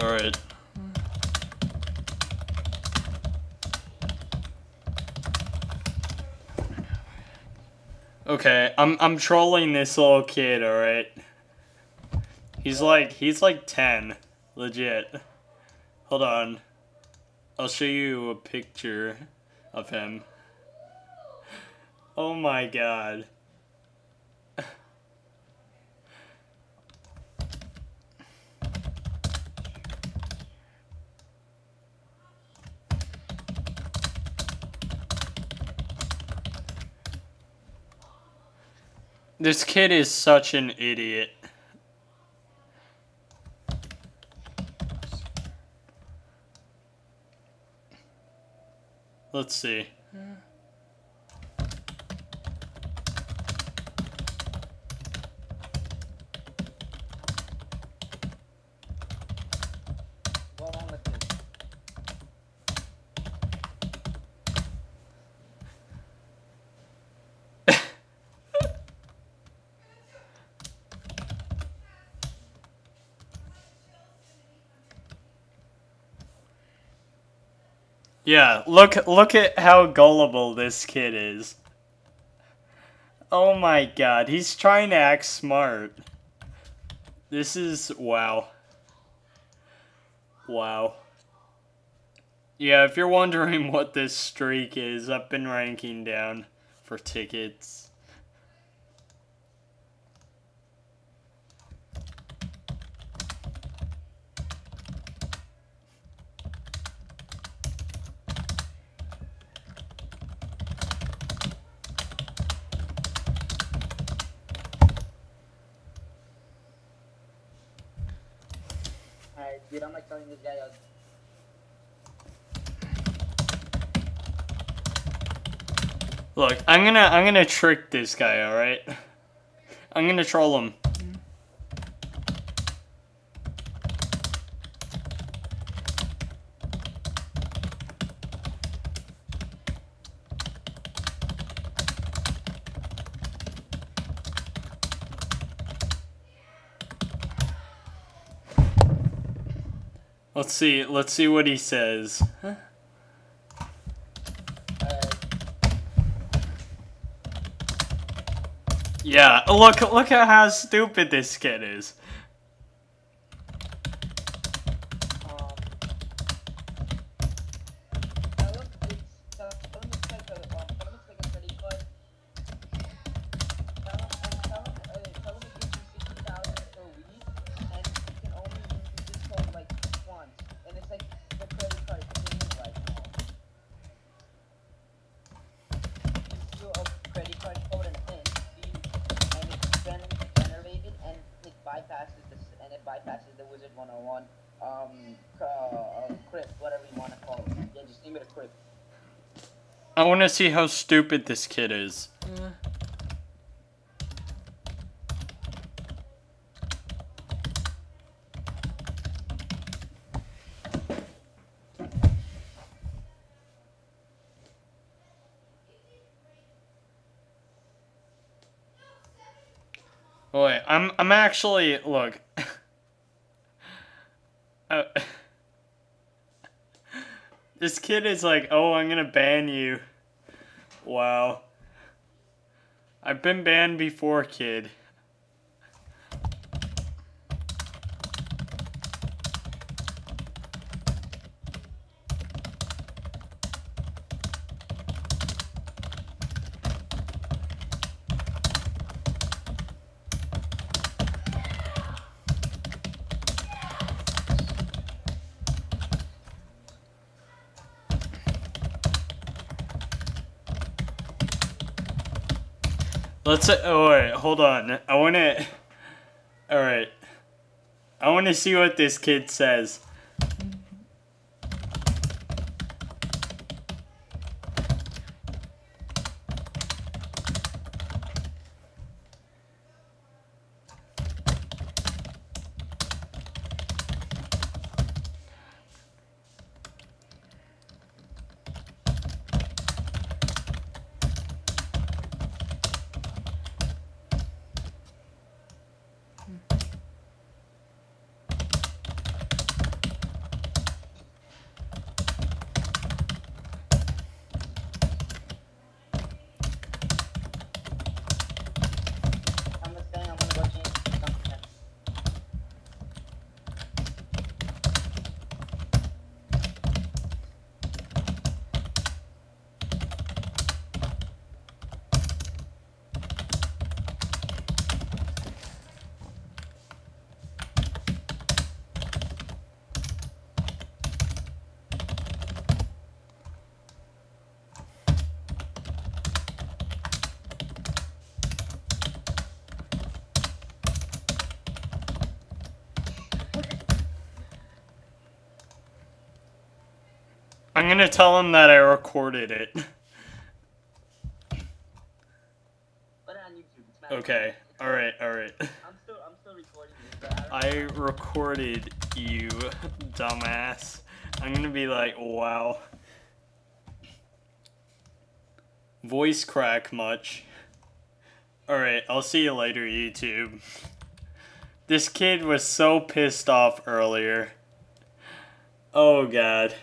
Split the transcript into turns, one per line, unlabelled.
Alright. Okay, I'm I'm trolling this little kid, alright? He's like he's like 10. Legit. Hold on. I'll show you a picture of him. Oh my god. This kid is such an idiot. Let's see.
Go
Yeah, look look at how gullible this kid is. Oh my god, he's trying to act smart. This is wow. Wow. Yeah, if you're wondering what this streak is, I've been ranking down for tickets.
Dude, I'm like telling this guy out.
Look, I'm gonna I'm gonna trick this guy, alright? I'm gonna troll him. Let's see, let's see what he says.
Alright. Uh.
Yeah, look look at how stupid this kid is.
Um, that looks, it's, that that one looks like a, um, that looks like a credit card. Tell him, and tell him, uh, tell him it gives you 60,000 per week, and you can only use this code like once, and it's like the credit card thing right now. You do a credit card code and PIN, see, and it's gen- generated, and it bypasses this, and it bypasses the Wizard 101 um, c- uh, crypt, whatever you want to call it. Yeah, just name it a crypt.
I want to see how stupid this kid is. Oh, Wait, I'm I'm actually look. Uh, this kid is like, "Oh, I'm gonna ban you." Wow. I've been banned before, kid. Let's. Uh, oh wait, hold on. I want to. All right. I want to see what this kid says. I'm gonna tell him that I recorded it.
Put it on YouTube. It's not
Okay. All right. All right.
I'm still, I'm still recording this. I,
I recorded you, dumbass. I'm gonna be like, wow. Voice crack much. Alright, I'll see you later, YouTube. This kid was so pissed off earlier. Oh god.